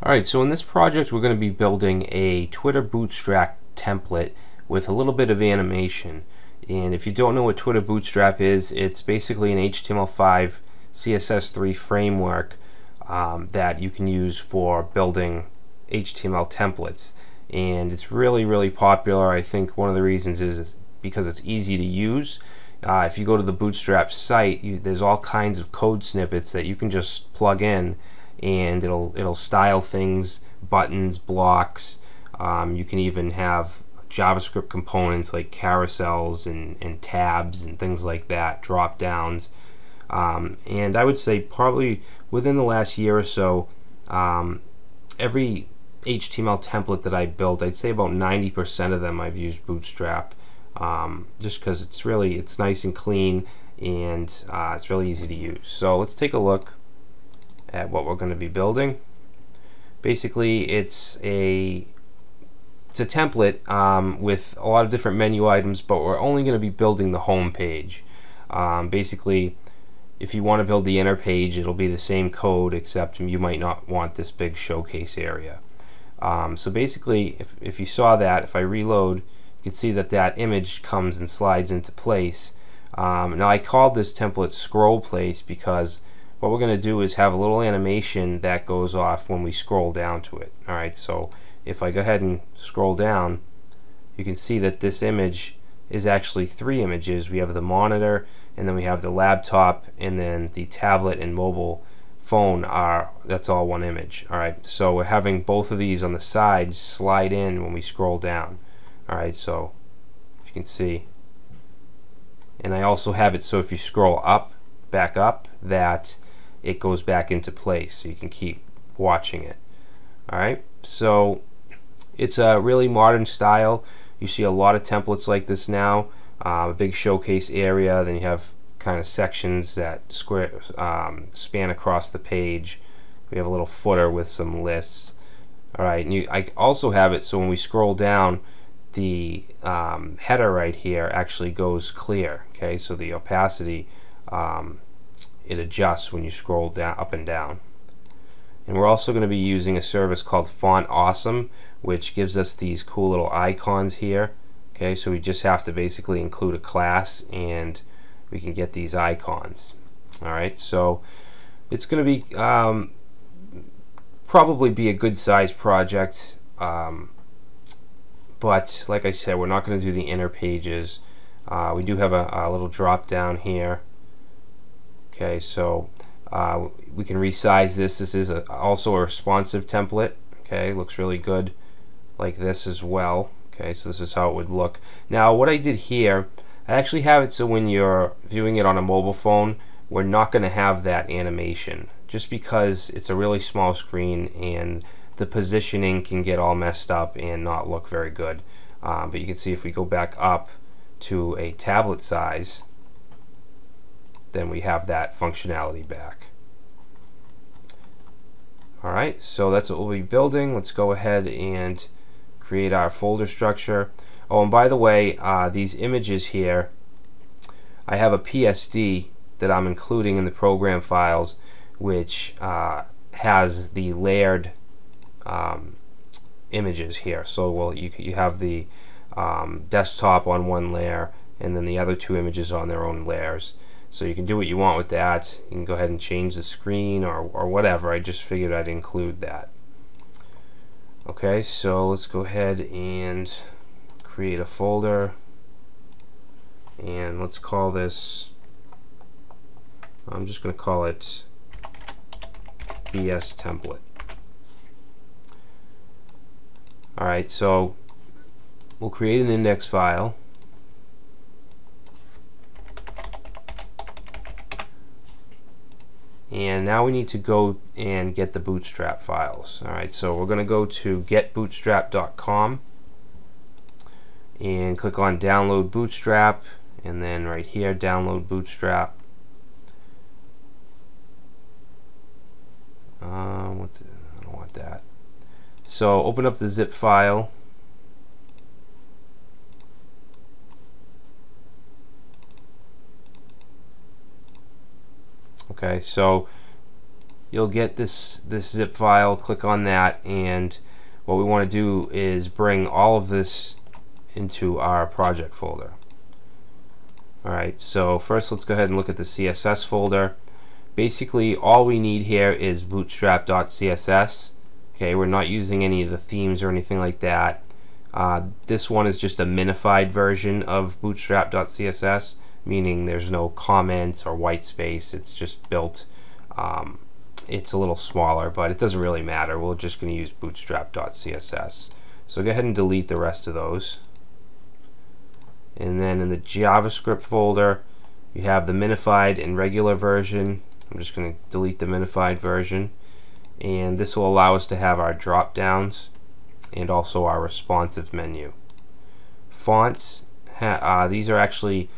Alright, so in this project we're going to be building a Twitter Bootstrap template with a little bit of animation. And if you don't know what Twitter Bootstrap is, it's basically an HTML5 CSS3 framework um, that you can use for building HTML templates. And it's really, really popular. I think one of the reasons is because it's easy to use. Uh, if you go to the Bootstrap site, you, there's all kinds of code snippets that you can just plug in and it'll it'll style things, buttons, blocks. Um, you can even have JavaScript components like carousels and, and tabs and things like that, drop downs. Um, and I would say probably within the last year or so, um, every HTML template that I built, I'd say about 90% of them I've used Bootstrap, um, just because it's really it's nice and clean and uh, it's really easy to use. So let's take a look at what we're going to be building. Basically, it's a it's a template um, with a lot of different menu items, but we're only going to be building the home page. Um, basically, if you want to build the inner page, it'll be the same code, except you might not want this big showcase area. Um, so basically, if, if you saw that, if I reload, you can see that that image comes and slides into place. Um, now I called this template scroll place because what we're going to do is have a little animation that goes off when we scroll down to it. Alright, so if I go ahead and scroll down, you can see that this image is actually three images. We have the monitor, and then we have the laptop, and then the tablet and mobile phone are, that's all one image. Alright, so we're having both of these on the side slide in when we scroll down. Alright, so if you can see. And I also have it so if you scroll up, back up, that it goes back into place so you can keep watching it. Alright so it's a really modern style. You see a lot of templates like this now. Uh, a big showcase area. Then you have kind of sections that square um, span across the page. We have a little footer with some lists. Alright and you, I also have it so when we scroll down the um, header right here actually goes clear okay? So the opacity um, it adjusts when you scroll down up and down. And we're also going to be using a service called Font Awesome, which gives us these cool little icons here. Okay, so we just have to basically include a class and we can get these icons. Alright, so it's going to be um, probably be a good size project. Um, but like I said, we're not going to do the inner pages. Uh, we do have a, a little drop down here Okay, so uh, we can resize this. This is a, also a responsive template. Okay, looks really good like this as well. Okay, so this is how it would look. Now, what I did here, I actually have it so when you're viewing it on a mobile phone, we're not going to have that animation just because it's a really small screen and the positioning can get all messed up and not look very good. Um, but you can see if we go back up to a tablet size, then we have that functionality back. Alright, so that's what we'll be building. Let's go ahead and create our folder structure. Oh, and by the way, uh, these images here, I have a PSD that I'm including in the program files, which uh, has the layered um, images here. So well, you, you have the um, desktop on one layer, and then the other two images on their own layers. So you can do what you want with that. You can go ahead and change the screen or, or whatever. I just figured I'd include that. Okay, so let's go ahead and create a folder. And let's call this, I'm just going to call it BS template. Alright, so we'll create an index file. And now we need to go and get the bootstrap files. Alright so we're gonna go to getbootstrap.com and click on download bootstrap and then right here download bootstrap. Uh, what the, I don't want that. So open up the zip file Okay, so you'll get this this zip file click on that and what we want to do is bring all of this into our project folder. Alright so first let's go ahead and look at the CSS folder. Basically all we need here is bootstrap.css okay we're not using any of the themes or anything like that. Uh, this one is just a minified version of bootstrap.css meaning there's no comments or white space it's just built um, it's a little smaller, but it doesn't really matter. We're just going to use bootstrap.css. So go ahead and delete the rest of those. And then in the JavaScript folder, you have the minified and regular version. I'm just going to delete the minified version. And this will allow us to have our drop downs and also our responsive menu. Fonts, uh, these are actually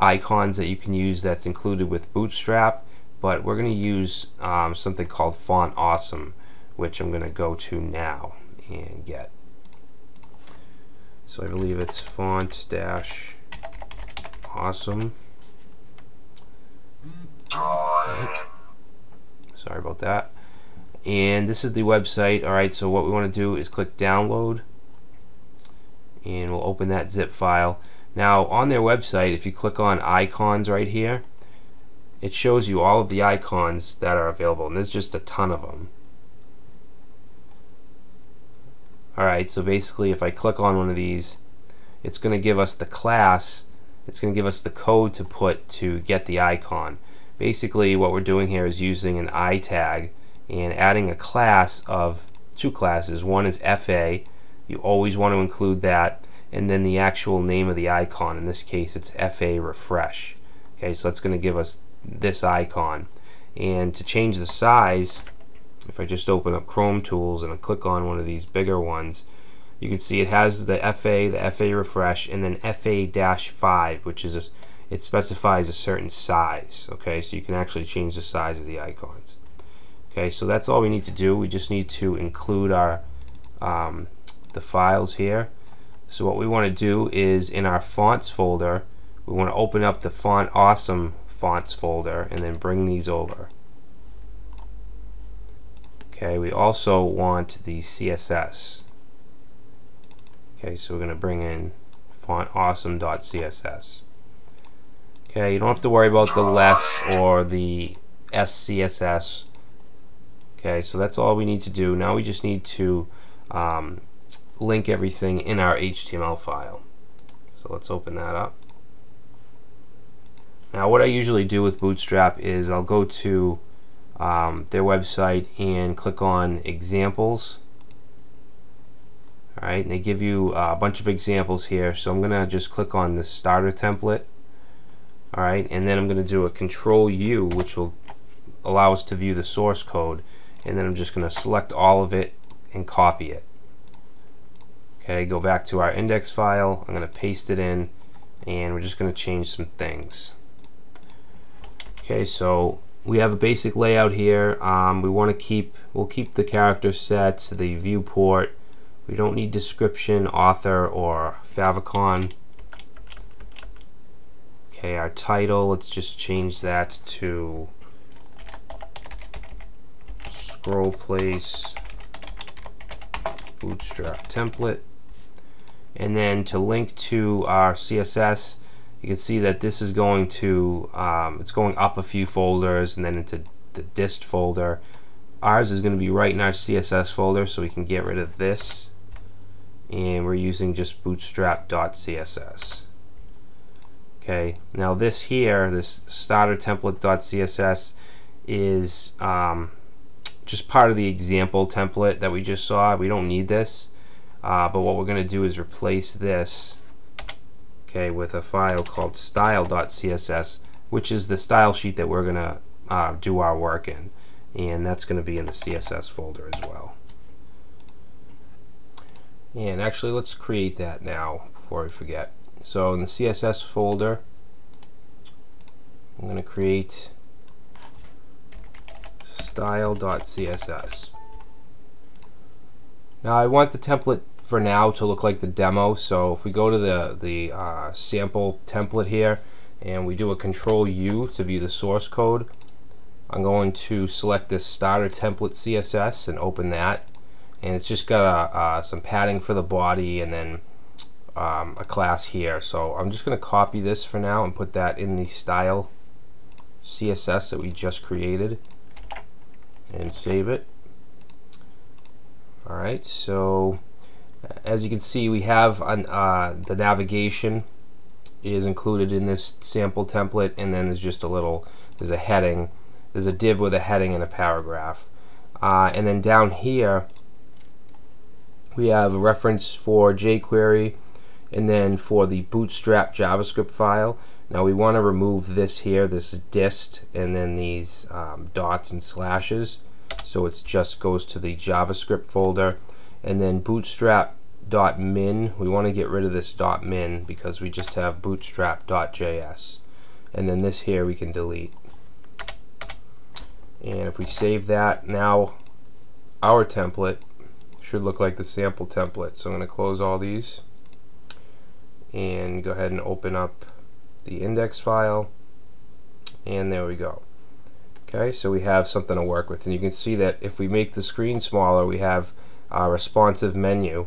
icons that you can use that's included with Bootstrap but we're going to use um, something called Font Awesome, which I'm going to go to now and get. So I believe it's font dash awesome. Sorry about that. And this is the website. All right, so what we want to do is click download and we'll open that zip file. Now on their website, if you click on icons right here, it shows you all of the icons that are available and there's just a ton of them alright so basically if I click on one of these it's going to give us the class it's going to give us the code to put to get the icon. Basically what we're doing here is using an i tag and adding a class of two classes. One is FA you always want to include that and then the actual name of the icon in this case it's FA refresh okay so that's going to give us this icon. And to change the size, if I just open up Chrome Tools and I click on one of these bigger ones, you can see it has the FA, the FA refresh, and then FA-5, which is a, it specifies a certain size. Okay, so you can actually change the size of the icons. Okay, so that's all we need to do. We just need to include our um, the files here. So what we want to do is in our fonts folder, we want to open up the font awesome fonts folder and then bring these over. Okay, we also want the CSS. Okay, so we're going to bring in fontawesome.css. Okay, you don't have to worry about the less or the SCSS. Okay, so that's all we need to do. Now we just need to um, link everything in our HTML file. So let's open that up. Now what I usually do with Bootstrap is I'll go to um, their website and click on examples. Alright and they give you a bunch of examples here. So I'm gonna just click on the starter template. Alright and then I'm gonna do a control U which will allow us to view the source code. And then I'm just gonna select all of it and copy it okay go back to our index file I'm gonna paste it in and we're just gonna change some things Okay, so we have a basic layout here. Um, we want to keep, we'll keep the character sets, the viewport. We don't need description, author, or favicon. Okay, our title, let's just change that to scroll place bootstrap template. And then to link to our CSS, you can see that this is going to um, it's going up a few folders and then into the dist folder. Ours is going to be right in our CSS folder so we can get rid of this. And we're using just bootstrap.css okay now this here this starter template.css is um, just part of the example template that we just saw. We don't need this uh, but what we're going to do is replace this okay, with a file called style.css, which is the style sheet that we're going to uh, do our work in. And that's going to be in the CSS folder as well. And actually, let's create that now before we forget. So in the CSS folder, I'm going to create style.css. Now I want the template for now to look like the demo. So if we go to the, the uh, sample template here and we do a control U to view the source code, I'm going to select this starter template CSS and open that. And it's just got a, some padding for the body and then um, a class here. So I'm just going to copy this for now and put that in the style CSS that we just created and save it. Alright so as you can see we have an, uh, the navigation is included in this sample template and then there's just a little there's a heading there's a div with a heading and a paragraph. Uh, and then down here we have a reference for jQuery and then for the bootstrap JavaScript file. Now we want to remove this here this dist and then these um, dots and slashes. So it just goes to the JavaScript folder and then bootstrap.min we want to get rid of this .min because we just have bootstrap.js and then this here we can delete. And if we save that now our template should look like the sample template. So I'm going to close all these and go ahead and open up the index file. And there we go. Okay so we have something to work with. And you can see that if we make the screen smaller we have responsive menu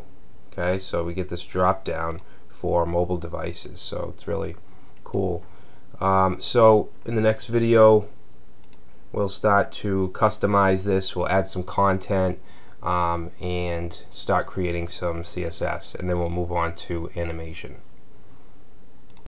okay? So we get this drop down for mobile devices. So it's really cool. Um, so in the next video we'll start to customize this. We'll add some content um, and start creating some CSS and then we'll move on to animation